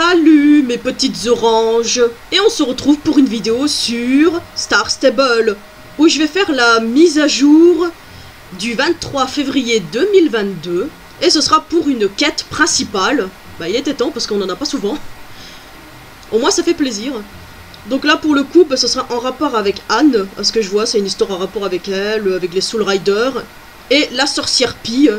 Salut mes petites oranges Et on se retrouve pour une vidéo sur Star Stable où je vais faire la mise à jour du 23 février 2022 et ce sera pour une quête principale. Bah il était temps parce qu'on n'en a pas souvent. Au moins ça fait plaisir. Donc là pour le coup bah, ce sera en rapport avec Anne, à ce que je vois c'est une histoire en rapport avec elle, avec les Soul Riders et la sorcière Pie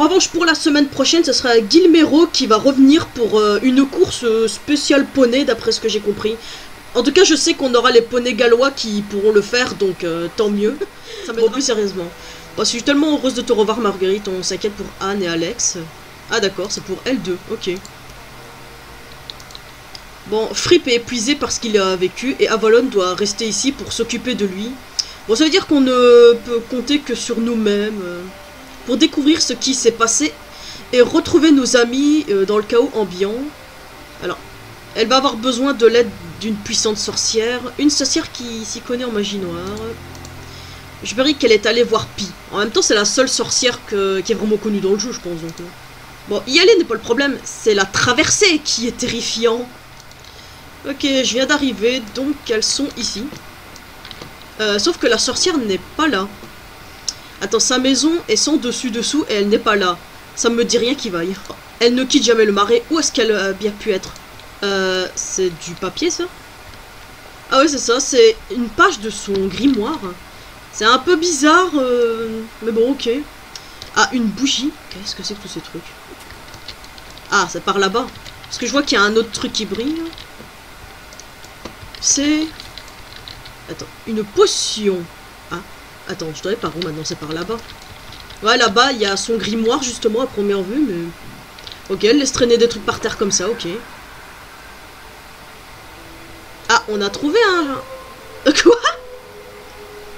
en revanche, pour la semaine prochaine, ce sera Guilmero qui va revenir pour euh, une course euh, spéciale poney, d'après ce que j'ai compris. En tout cas, je sais qu'on aura les poneys gallois qui pourront le faire, donc euh, tant mieux. Ça bon, plus sérieusement. je suis tellement heureuse de te revoir, Marguerite. On s'inquiète pour Anne et Alex. Ah d'accord, c'est pour L2, ok. Bon, Fripp est épuisé parce qu'il a vécu, et Avalon doit rester ici pour s'occuper de lui. Bon, ça veut dire qu'on ne peut compter que sur nous-mêmes pour découvrir ce qui s'est passé et retrouver nos amis euh, dans le chaos ambiant. Alors, elle va avoir besoin de l'aide d'une puissante sorcière, une sorcière qui s'y connaît en magie noire. Je verrai qu'elle est allée voir Pi. En même temps, c'est la seule sorcière qui est vraiment connue dans le jeu, je pense. Euh. Bon, y aller n'est pas le problème, c'est la traversée qui est terrifiant. Ok, je viens d'arriver, donc elles sont ici. Euh, sauf que la sorcière n'est pas là. Attends, sa maison est sans dessus-dessous et elle n'est pas là. Ça me dit rien qui vaille. Elle ne quitte jamais le marais. Où est-ce qu'elle a bien pu être? Euh, c'est du papier, ça? Ah oui, c'est ça. C'est une page de son grimoire. C'est un peu bizarre, euh, mais bon, ok. Ah, une bougie. Qu'est-ce que c'est que tous ces trucs? Ah, c'est par là-bas. Parce que je vois qu'il y a un autre truc qui brille. C'est... Attends, une potion. Attends, je dois par où maintenant C'est par là-bas. Ouais, là-bas, il y a son grimoire, justement, à première vue, mais... Ok, elle laisse traîner des trucs par terre comme ça, ok. Ah, on a trouvé un... Quoi?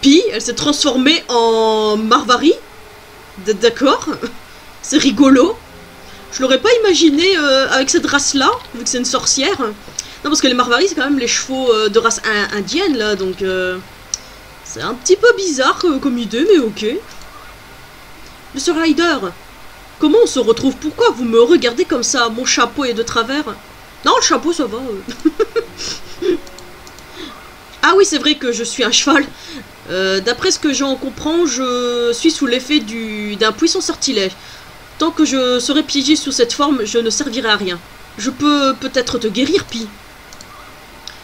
Pi, elle s'est transformée en Marvari D'accord. C'est rigolo. Je l'aurais pas imaginé euh, avec cette race-là, vu que c'est une sorcière. Non, parce que les Marvari, c'est quand même les chevaux euh, de race indienne, là, donc... Euh, c'est un petit peu bizarre euh, comme idée, mais ok. Monsieur Ryder, comment on se retrouve? Pourquoi vous me regardez comme ça Mon chapeau est de travers? Non, le chapeau, ça va. Euh. ah oui, c'est vrai que je suis un cheval. Euh, d'après ce que j'en comprends, je suis sous l'effet d'un puissant sortilège. Tant que je serai piégé sous cette forme, je ne servirai à rien. Je peux peut-être te guérir, Pi.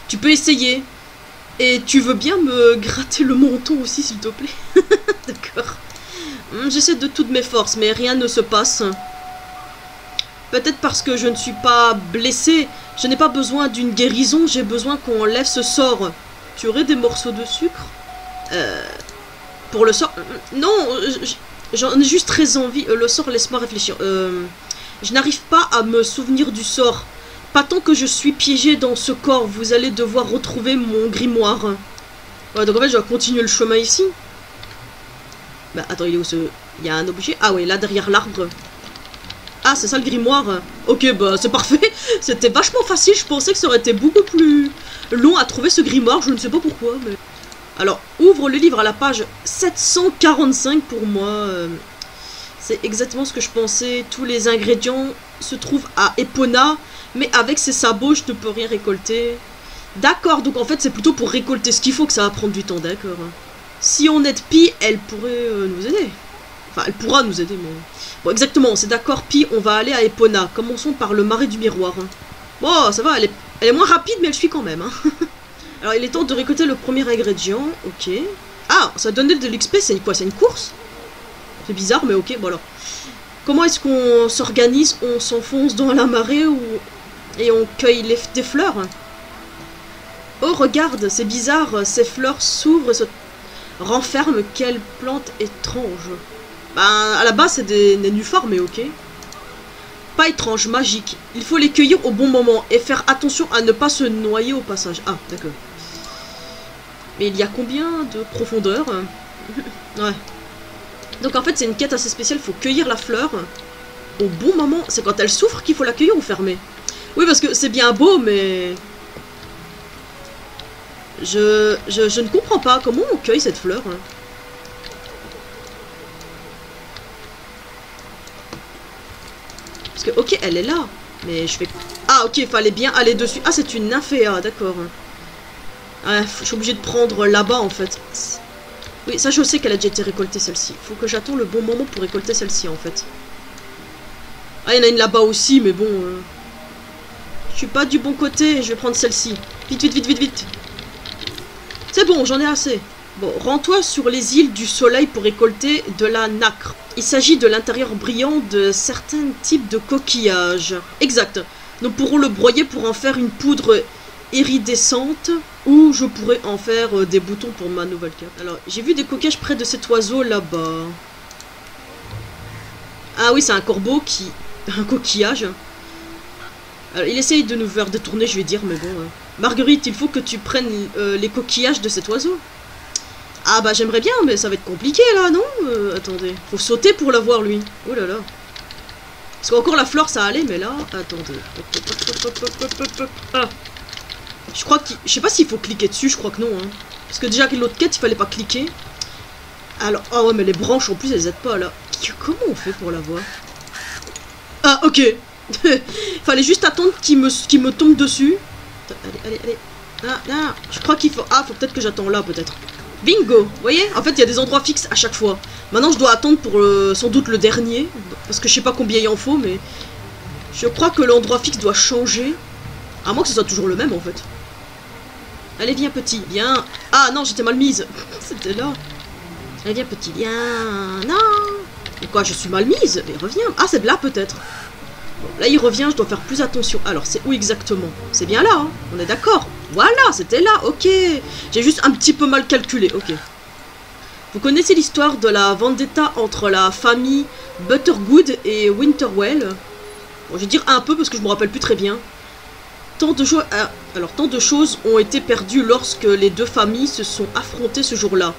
Tu peux essayer, et tu veux bien me gratter le menton aussi, s'il te plaît D'accord. Hmm, j'essaie de toutes mes forces, mais rien ne se passe. Peut-être parce que je ne suis pas blessée. Je n'ai pas besoin d'une guérison, j'ai besoin qu'on enlève ce sort. Tu aurais des morceaux de sucre euh, Pour le sort Non, j'en ai juste très envie. Euh, le sort, laisse-moi réfléchir. Euh, je n'arrive pas à me souvenir du sort. Pas tant que je suis piégé dans ce corps, vous allez devoir retrouver mon grimoire. Ouais, donc en fait, je dois continuer le chemin ici. Bah, attends, il est où ce... Il y a un objet? Ah ouais, là, derrière l'arbre. Ah, c'est ça le grimoire Ok, bah, c'est parfait. C'était vachement facile. Je pensais que ça aurait été beaucoup plus long à trouver ce grimoire. Je ne sais pas pourquoi. Alors, ouvre le livre à la page 745 pour moi. C'est exactement ce que je pensais. Tous les ingrédients se trouvent à Epona. Mais avec ses sabots, je ne peux rien récolter. D'accord, donc en fait c'est plutôt pour récolter ce qu'il faut que ça va prendre du temps, d'accord. Si on aide Pi, elle pourrait euh, nous aider. Enfin, elle pourra nous aider, mais... Bon, exactement, c'est d'accord, Pi, on va aller à Epona. Commençons par le marais du miroir. Bon, ça va, elle est, moins rapide, mais elle suit quand même. Hein. Alors, il est temps de récolter le premier ingrédient. Ok. Ah, ça donne de l'XP, c'est quoi C'est une course? Bizarre, mais ok, alors. Comment est-ce qu'on s'organise On s'enfonce dans la marée ou et on cueille des fleurs? Oh, regarde, c'est bizarre, ces fleurs s'ouvrent et se renferment. Quelle plante étrange. Ben, à la base, c'est des nénuphars, mais ok. Pas étrange, magique. Il faut les cueillir au bon moment et faire attention à ne pas se noyer au passage. Ah, d'accord. Mais il y a combien de profondeur? Ouais. Donc en fait, c'est une quête assez spéciale. Faut cueillir la fleur au bon moment. C'est quand elle souffre qu'il faut la cueillir ou fermer? Oui, parce que c'est bien beau, mais... Je, je, ne comprends pas comment on cueille cette fleur. Hein. Parce que, ok, elle est là. Mais je vais... Ah, ok, fallait bien aller dessus. Ah, c'est une nymphéa, d'accord. Ah, je suis obligé de prendre là-bas, en fait. Oui, ça, je sais qu'elle a déjà été récoltée, celle-ci. Faut que j'attends le bon moment pour récolter celle-ci, en fait. Ah, il y en a une là-bas aussi, mais bon... Euh, je suis pas du bon côté, je vais prendre celle-ci. Vite, vite, vite, vite, vite. C'est bon, j'en ai assez. Bon, rends-toi sur les îles du soleil pour récolter de la nacre. Il s'agit de l'intérieur brillant de certains types de coquillages. Exact. Nous pourrons le broyer pour en faire une poudre iridescente ou je pourrais en faire euh, des boutons pour ma nouvelle cape. Alors, j'ai vu des coquillages près de cet oiseau là-bas. Ah oui, c'est un corbeau qui... Un coquillage. Alors, il essaye de nous faire détourner, je vais dire, mais bon... Hein. Marguerite, il faut que tu prennes euh, les coquillages de cet oiseau. Ah bah j'aimerais bien, mais ça va être compliqué là, non euh, Attendez, faut sauter pour l'avoir lui. Oh là là. Parce qu'encore la flore ça allait, mais là, attendez. Ah. Je crois qu'il... Je sais pas s'il faut cliquer dessus, je crois que non. Hein. Parce que déjà que l'autre quête, il fallait pas cliquer. Alors, ah ouais, mais les branches en plus, elles aident pas là. Comment on fait pour l'avoir? Ah, ok. fallait juste attendre qu'il me, me tombe dessus. Allez, allez, allez. Là, là. Je crois qu'il faut... Ah, faut peut-être que j'attends là, peut-être. Bingo Vous voyez? En fait, il y a des endroits fixes à chaque fois. Maintenant, je dois attendre pour euh, sans doute le dernier. Parce que je sais pas combien il en faut, mais... Je crois que l'endroit fixe doit changer. À moins que ce soit toujours le même, en fait. Allez, viens, petit, viens. Ah, non, j'étais mal mise. C'était là. Allez, viens, petit, viens. Non Et quoi, je suis mal mise? Mais reviens. Ah, c'est là, peut-être. là, il revient, je dois faire plus attention. Alors, c'est où exactement? C'est bien là, hein on est d'accord voilà, c'était là, ok. J'ai juste un petit peu mal calculé, ok. Vous connaissez l'histoire de la vendetta entre la famille Buttergood et Winterwell? Bon, je vais dire un peu parce que je me rappelle plus très bien. Tant de, choses, alors, tant de choses ont été perdues lorsque les deux familles se sont affrontées ce jour-là.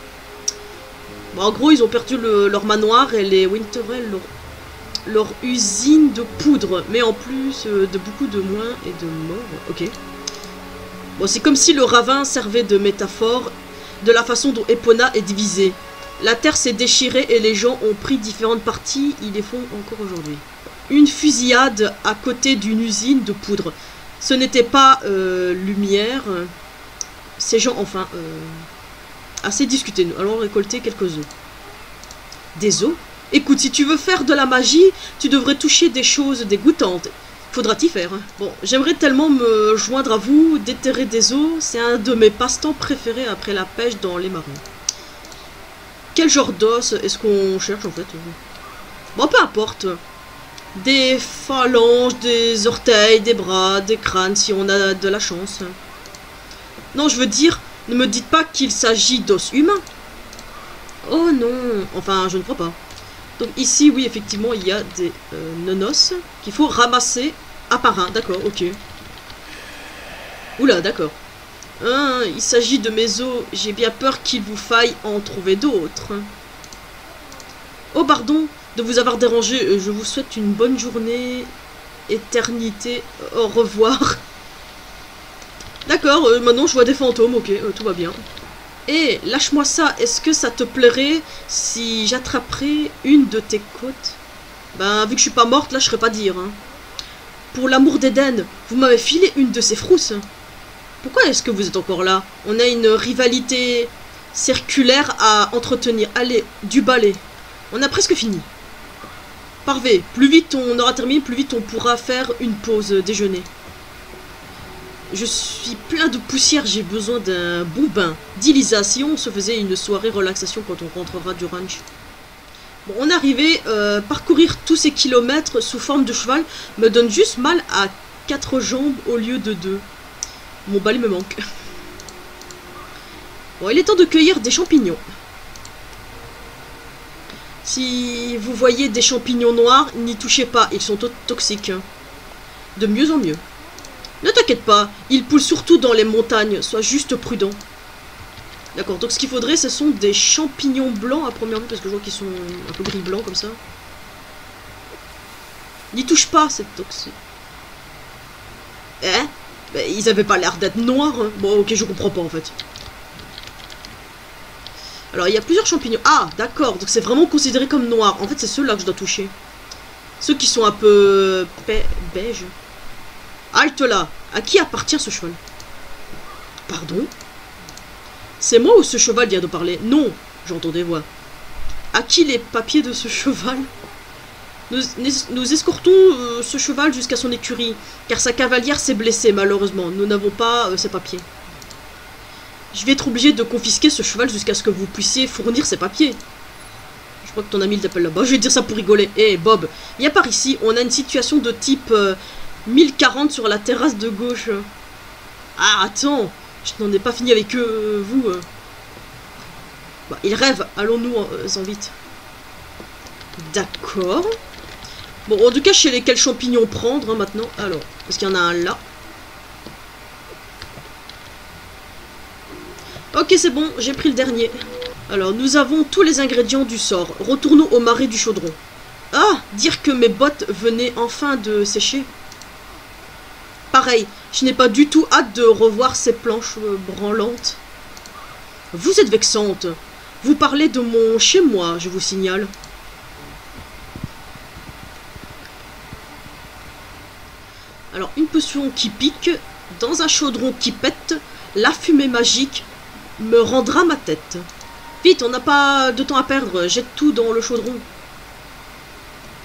En gros, ils ont perdu leur manoir et les Winterwell leur, leur, usine de poudre. Mais en plus euh, de beaucoup de moins et de morts. Ok. Bon, c'est comme si le ravin servait de métaphore de la façon dont Epona est divisée. La terre s'est déchirée et les gens ont pris différentes parties, ils les font encore aujourd'hui. Une fusillade à côté d'une usine de poudre. Ce n'était pas euh, lumière. Ces gens, enfin, euh, assez discutés. Nous allons récolter quelques os. Des os Écoute, si tu veux faire de la magie, tu devrais toucher des choses dégoûtantes. Faudra t'y faire. Hein. Bon, j'aimerais tellement me joindre à vous, déterrer des eaux, c'est un de mes passe-temps préférés après la pêche dans les marins. Quel genre d'os est-ce qu'on cherche en fait? Bon, peu importe. Des phalanges, des orteils, des bras, des crânes, si on a de la chance. Non, je veux dire, ne me dites pas qu'il s'agit d'os humains. Oh non, enfin, je ne crois pas. Donc ici, oui, effectivement, il y a des euh, nonos qu'il faut ramasser à part un. D'accord, ok. Oula, d'accord. Hein, il s'agit de mes os. J'ai bien peur qu'il vous faille en trouver d'autres. Oh, pardon de vous avoir dérangé. Euh, je vous souhaite une bonne journée. Éternité. Au revoir. D'accord, euh, maintenant je vois des fantômes. Ok, tout va bien. Et lâche-moi ça, est-ce que ça te plairait si j'attraperais une de tes côtes? Ben, vu que je suis pas morte, là, je serais pas dire. Hein. Pour l'amour d'Eden, vous m'avez filé une de ces frousses. Pourquoi est-ce que vous êtes encore là? On a une rivalité circulaire à entretenir. Allez, du balai. On a presque fini. Parfait. Plus vite on aura terminé, plus vite on pourra faire une pause déjeuner. Je suis plein de poussière, j'ai besoin d'un bon bain. Dis si on se faisait une soirée relaxation quand on rentrera du ranch? Bon, on est arrivé, euh, parcourir tous ces kilomètres sous forme de cheval me donne juste mal à quatre jambes au lieu de deux. Mon balai me manque. Bon, il est temps de cueillir des champignons. Si vous voyez des champignons noirs, n'y touchez pas, ils sont toxiques. De mieux en mieux. Ne t'inquiète pas, il pousse surtout dans les montagnes, sois juste prudent. D'accord, donc ce qu'il faudrait, ce sont des champignons blancs à première vue, parce que je vois qu'ils sont un peu gris-blanc comme ça. N'y touche pas, c'est toxique. Ben, Ils avaient pas l'air d'être noirs. Hein. Bon, ok, je comprends pas en fait. Alors, il y a plusieurs champignons. Ah, d'accord, donc c'est vraiment considéré comme noir. En fait, c'est ceux-là que je dois toucher. Ceux qui sont un peu beige. Halte là À qui appartient ce cheval? Pardon? C'est moi ou ce cheval vient de parler? Non J'entends des voix. À qui les papiers de ce cheval? Nous, escortons euh, ce cheval jusqu'à son écurie, car sa cavalière s'est blessée malheureusement. Nous n'avons pas euh, ses papiers. Je vais être obligé de confisquer ce cheval jusqu'à ce que vous puissiez fournir ses papiers. Je crois que ton ami t'appelle là-bas. Je vais dire ça pour rigoler. Eh Bob, il y a par ici, on a une situation de type 1040 euh, sur la terrasse de gauche. Ah, attends, je n'en ai pas fini avec eux, vous. Bah, il rêve, allons-nous en vite. D'accord. Bon, en tout cas, je sais lesquels champignons prendre hein, maintenant. Alors, parce qu'il y en a un là? Ok, c'est bon, j'ai pris le dernier. Alors, nous avons tous les ingrédients du sort. Retournons au marais du chaudron. Ah Dire que mes bottes venaient enfin de sécher. Pareil, je n'ai pas du tout hâte de revoir ces planches euh, branlantes. Vous êtes vexante. Vous parlez de mon chez-moi, je vous signale. Alors, une potion qui pique, dans un chaudron qui pète, la fumée magique me rendra ma tête. Vite, on n'a pas de temps à perdre, jette tout dans le chaudron.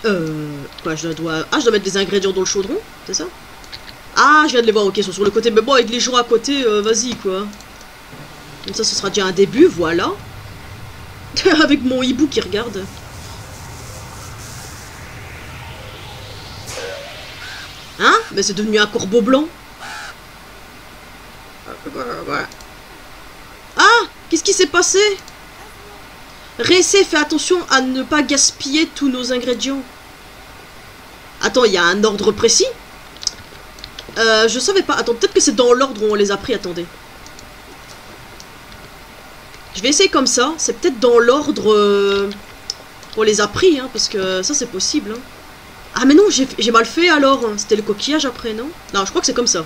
Euh... Quoi, je dois... Ah, je dois mettre des ingrédients dans le chaudron, c'est ça? Ah, je viens de les voir, ok, ils sont sur le côté. Mais bon, avec les gens à côté, euh, vas-y, quoi. Donc ça, ce sera déjà un début, voilà. avec mon hibou qui regarde. Hein? Mais c'est devenu un corbeau blanc. Ah Qu'est-ce qui s'est passé? Réessai, fais attention à ne pas gaspiller tous nos ingrédients. Attends, il y a un ordre précis? Euh, je savais pas. Attends, peut-être que c'est dans l'ordre où on les a pris. Attendez. Je vais essayer comme ça. C'est peut-être dans l'ordre euh, où on les a pris, hein, parce que ça, c'est possible. Hein. Ah mais non, j'ai mal fait alors. C'était le coquillage après, non? Non, je crois que c'est comme ça.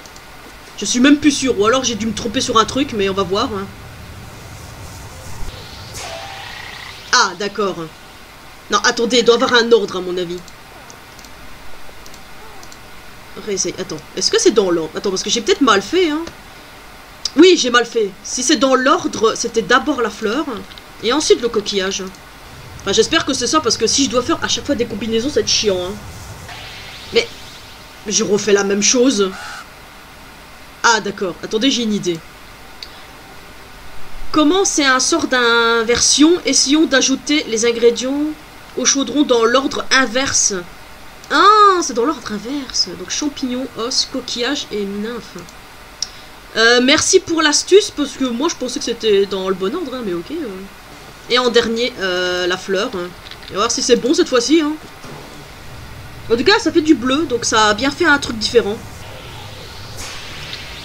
Je suis même plus sûr. Ou alors j'ai dû me tromper sur un truc, mais on va voir. Hein. Ah, d'accord. Non, attendez, il doit y avoir un ordre à mon avis. Réessaye. Attends, est-ce que c'est dans l'ordre? Attends, parce que j'ai peut-être mal fait, hein. Oui, j'ai mal fait. Si c'est dans l'ordre, c'était d'abord la fleur, et ensuite le coquillage. Enfin, j'espère que c'est ça, parce que si je dois faire à chaque fois des combinaisons, être chiant, hein. Mais j'ai refait la même chose. Ah d'accord, attendez j'ai une idée. Comment c'est un sort d'inversion Essayons d'ajouter les ingrédients au chaudron dans l'ordre inverse. Ah, c'est dans l'ordre inverse. Donc champignons, os, coquillage et nymphe. Euh, merci pour l'astuce, parce que moi je pensais que c'était dans le bon ordre, hein, mais ok. Euh. Et en dernier, euh, la fleur. Hein. Et voir si c'est bon cette fois-ci. Hein. En tout cas, ça fait du bleu, donc ça a bien fait un truc différent.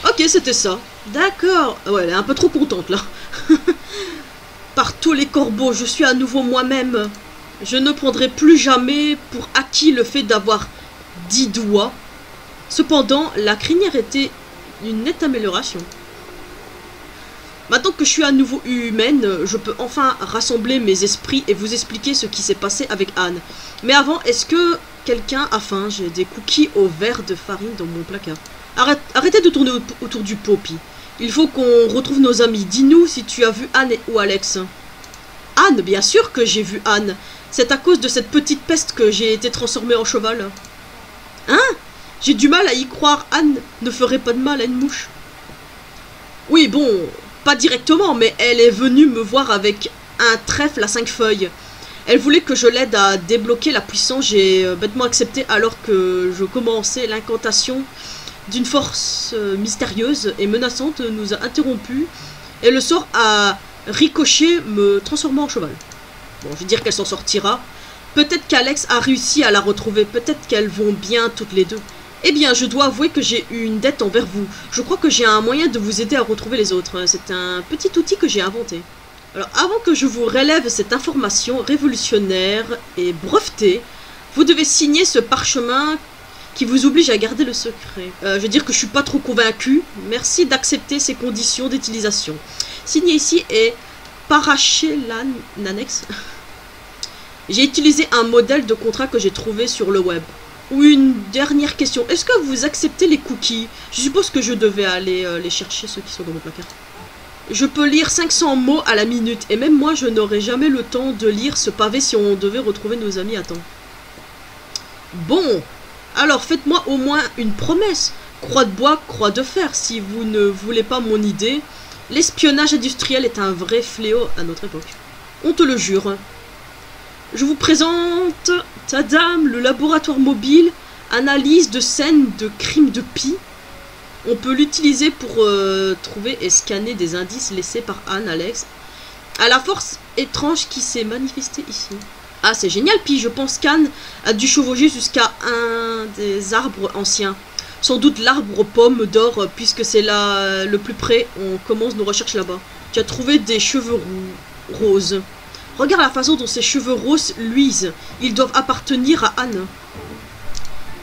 Ok, c'était ça. D'accord. Ouais, elle est un peu trop contente, là. Par tous les corbeaux, je suis à nouveau moi-même. Je ne prendrai plus jamais pour acquis le fait d'avoir dix doigts. Cependant, la crinière était une nette amélioration. Maintenant que je suis à nouveau humaine, je peux enfin rassembler mes esprits et vous expliquer ce qui s'est passé avec Anne. Mais avant, est-ce que Quelqu'un a faim, j'ai des cookies au verre de farine dans mon placard. Arrête, arrêtez de tourner autour du poppy. Il faut qu'on retrouve nos amis. Dis-nous si tu as vu Anne ou Alex. Anne, bien sûr que j'ai vu Anne. C'est à cause de cette petite peste que j'ai été transformée en cheval. Hein? J'ai du mal à y croire. Anne ne ferait pas de mal à une mouche. Oui, bon, pas directement, mais elle est venue me voir avec un trèfle à cinq feuilles. Elle voulait que je l'aide à débloquer la puissance. J'ai euh, bêtement accepté alors que je commençais l'incantation d'une force euh, mystérieuse et menaçante nous a interrompus. Et le sort a ricoché, me transformant en cheval. Bon, je veux dire qu'elle s'en sortira. Peut-être qu'Alex a réussi à la retrouver. Peut-être qu'elles vont bien toutes les deux. Eh bien, je dois avouer que j'ai eu une dette envers vous. Je crois que j'ai un moyen de vous aider à retrouver les autres. C'est un petit outil que j'ai inventé. Alors, avant que je vous relève cette information révolutionnaire et brevetée, vous devez signer ce parchemin qui vous oblige à garder le secret. Euh, je veux dire que je suis pas trop convaincu. Merci d'accepter ces conditions d'utilisation. Signé ici est paraché l'annexe. J'ai utilisé un modèle de contrat que j'ai trouvé sur le web. Ou une dernière question. Est-ce que vous acceptez les cookies? Je suppose que je devais aller euh, les chercher, ceux qui sont dans mon placard. Je peux lire 500 mots à la minute, et même moi, je n'aurais jamais le temps de lire ce pavé si on devait retrouver nos amis à temps. Bon, alors faites-moi au moins une promesse. Croix de bois, croix de fer, si vous ne voulez pas mon idée. L'espionnage industriel est un vrai fléau à notre époque. On te le jure. Je vous présente, Tadam, le laboratoire mobile, analyse de scènes de crimes de pie. On peut l'utiliser pour euh, trouver et scanner des indices laissés par Anne, Alex, à la force étrange qui s'est manifestée ici. Ah, c'est génial, puis je pense qu'Anne a dû chevaucher jusqu'à un des arbres anciens. Sans doute l'arbre aux pommes d'or, puisque c'est là le plus près, on commence nos recherches là-bas. Tu as trouvé des cheveux roses. Regarde la façon dont ces cheveux roses luisent. Ils doivent appartenir à Anne.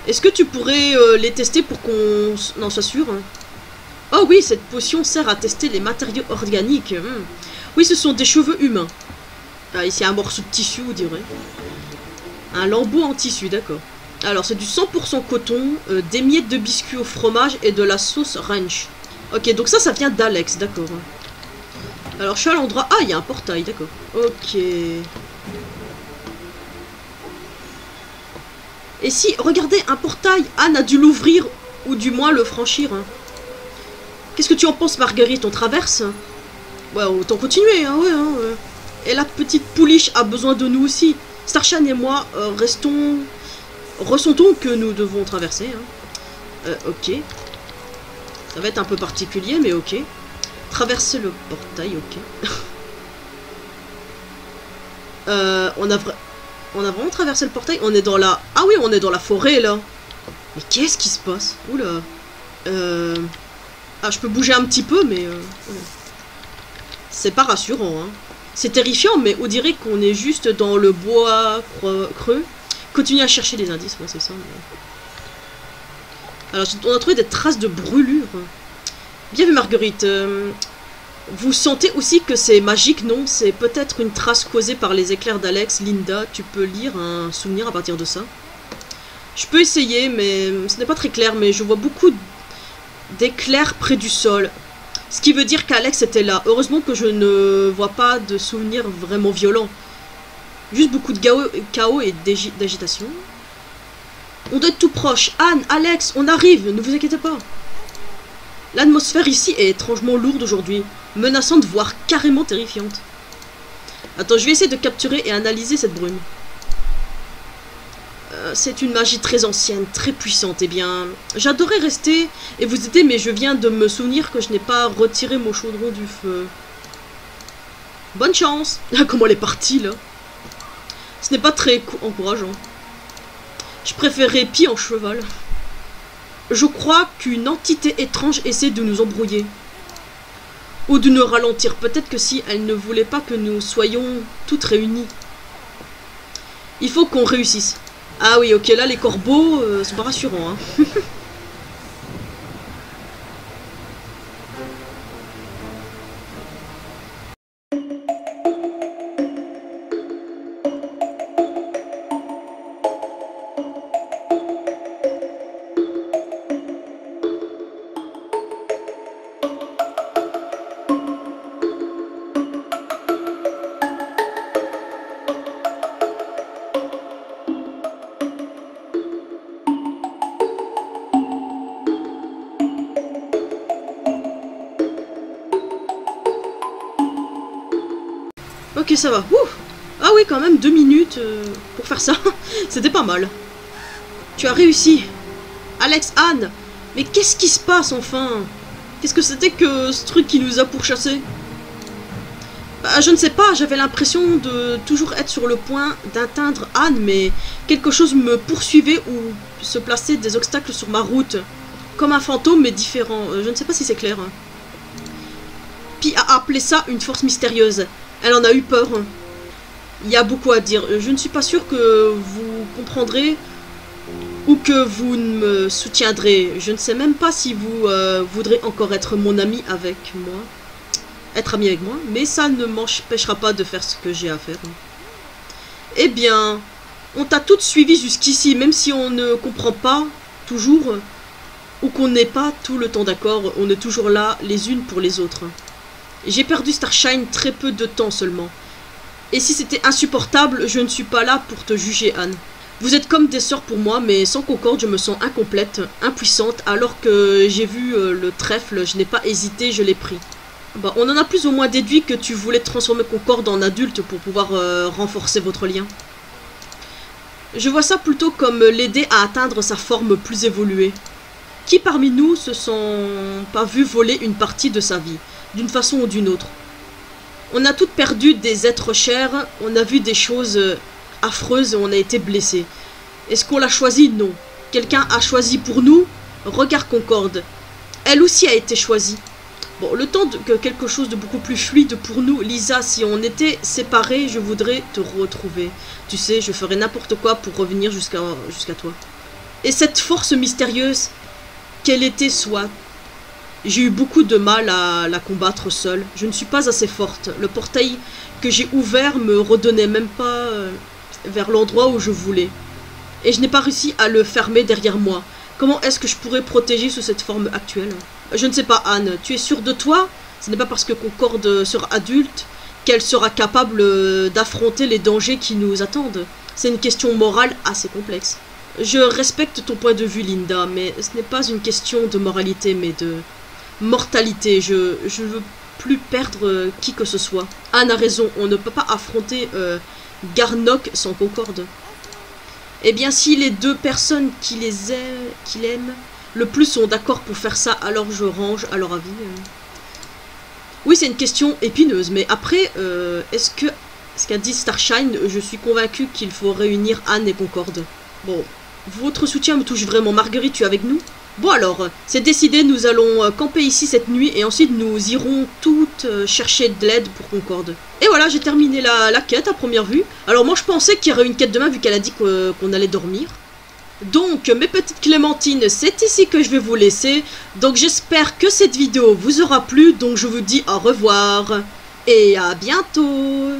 Est-ce que tu pourrais euh, les tester pour qu'on en soit sûr Oh oui, cette potion sert à tester les matériaux organiques. Hmm. Oui, ce sont des cheveux humains. Ah, ici, un morceau de tissu, vous direz. Un lambeau en tissu, d'accord. Alors, c'est du 100% coton, euh, des miettes de biscuits au fromage et de la sauce ranch. Ok, donc ça, ça vient d'Alex, d'accord. Alors, je suis à l'endroit... Ah, il y a un portail, d'accord. Ok. Et si, regardez, un portail Anne a dû l'ouvrir, ou du moins le franchir. Hein. Qu'est-ce que tu en penses, Marguerite? On traverse? Ouais, autant continuer, hein, ouais, hein, Et la petite pouliche a besoin de nous aussi. Starshan et moi, euh, restons... Ressentons que nous devons traverser. Hein. Euh, ok. Ça va être un peu particulier, mais ok. Traverser le portail, ok. euh, on a On a vraiment traversé le portail? On est dans la... Ah oui, on est dans la forêt, là. Mais qu'est-ce qui se passe? Oula. Ah, je peux bouger un petit peu, mais... C'est pas rassurant, hein. C'est terrifiant, mais on dirait qu'on est juste dans le bois creux. Continue à chercher des indices, moi, c'est ça. Alors, on a trouvé des traces de brûlure. Bien vu, Marguerite. Euh, vous sentez aussi que c'est magique, non? C'est peut-être une trace causée par les éclairs d'Alex. Linda, tu peux lire un souvenir à partir de ça? Je peux essayer, mais ce n'est pas très clair, mais je vois beaucoup d'éclairs près du sol. Ce qui veut dire qu'Alex était là. Heureusement que je ne vois pas de souvenirs vraiment violents. Juste beaucoup de chaos et d'agitation. On doit être tout proche. Anne, Alex, on arrive, ne vous inquiétez pas. L'atmosphère ici est étrangement lourde aujourd'hui, menaçante voire carrément terrifiante. Attends, je vais essayer de capturer et analyser cette brume. Euh, c'est une magie très ancienne, très puissante. Eh bien, j'adorais rester et vous aider, mais je viens de me souvenir que je n'ai pas retiré mon chaudron du feu. Bonne chance Comment elle est partie, là? Ce n'est pas très encourageant. Je préférerais Pi en cheval. Je crois qu'une entité étrange essaie de nous embrouiller. Ou de nous ralentir. Peut-être que si elle ne voulait pas que nous soyons toutes réunies. Il faut qu'on réussisse. Ah oui, ok, là les corbeaux euh, sont pas rassurants. Hein. Ok, ça va. ah oui, quand même, deux minutes euh, pour faire ça. C'était pas mal. Tu as réussi. Alex, Anne. Mais qu'est-ce qui se passe, enfin? Qu'est-ce que c'était que ce truc qui nous a pourchassés? Bah, je ne sais pas, j'avais l'impression de toujours être sur le point d'atteindre Anne, mais quelque chose me poursuivait ou se plaçait des obstacles sur ma route. Comme un fantôme, mais différent. Euh, je ne sais pas si c'est clair. Puis a appelé ça une force mystérieuse. Elle en a eu peur. Il y a beaucoup à dire. Je ne suis pas sûre que vous comprendrez ou que vous me soutiendrez. Je ne sais même pas si vous euh, voudrez encore être mon ami avec moi. Être ami avec moi. Mais ça ne m'empêchera pas de faire ce que j'ai à faire. Eh bien, On t'a toutes suivi jusqu'ici, même si on ne comprend pas toujours, ou qu'on n'est pas tout le temps d'accord, on est toujours là les unes pour les autres. J'ai perdu Starshine très peu de temps seulement. Et si c'était insupportable, je ne suis pas là pour te juger, Anne. Vous êtes comme des sœurs pour moi, mais sans Concorde, je me sens incomplète, impuissante, alors que j'ai vu euh, le trèfle, je n'ai pas hésité, je l'ai pris. Bah, on en a plus ou moins déduit que tu voulais transformer Concorde en adulte pour pouvoir euh, renforcer votre lien. Je vois ça plutôt comme l'aider à atteindre sa forme plus évoluée. Qui parmi nous se sont pas vu voler une partie de sa vie, d'une façon ou d'une autre? On a toutes perdu des êtres chers, on a vu des choses euh, affreuses on a été blessés. Est-ce qu'on l'a choisi? Non. Quelqu'un a choisi pour nous? Regarde Concorde. Elle aussi a été choisie. Bon, le temps que quelque chose de beaucoup plus fluide pour nous, Lisa, si on était séparés, je voudrais te retrouver. Tu sais, je ferais n'importe quoi pour revenir jusqu'à jusqu'à toi. Et cette force mystérieuse, qu'elle était soit, j'ai eu beaucoup de mal à la combattre seule. Je ne suis pas assez forte. Le portail que j'ai ouvert me redonnait même pas euh, vers l'endroit où je voulais. Et je n'ai pas réussi à le fermer derrière moi. Comment est-ce que je pourrais protéger sous cette forme actuelle? Je ne sais pas, Anne, tu es sûre de toi? Ce n'est pas parce que Concorde sera adulte qu'elle sera capable euh, d'affronter les dangers qui nous attendent. C'est une question morale assez complexe. Je respecte ton point de vue, Linda, mais ce n'est pas une question de moralité, mais de mortalité. Je ne veux plus perdre euh, qui que ce soit. Anne a raison, on ne peut pas affronter euh, Garnock sans Concorde. Eh bien, si les deux personnes qui les aiment, qui l'aiment le plus sont d'accord pour faire ça, alors je range à leur avis. Euh. Oui, c'est une question épineuse, mais après, euh, est-ce que ce qu'a dit Starshine, je suis convaincu qu'il faut réunir Anne et Concorde. Bon, votre soutien me touche vraiment. Marguerite, tu es avec nous? Bon alors, c'est décidé, nous allons euh, camper ici cette nuit et ensuite nous irons toutes chercher de l'aide pour Concorde. Et voilà, j'ai terminé la, la, quête à première vue. Alors moi je pensais qu'il y aurait une quête demain vu qu'elle a dit qu'on allait dormir. Donc, mes petites clémentines, c'est ici que je vais vous laisser. Donc, j'espère que cette vidéo vous aura plu. Donc, je vous dis au revoir et à bientôt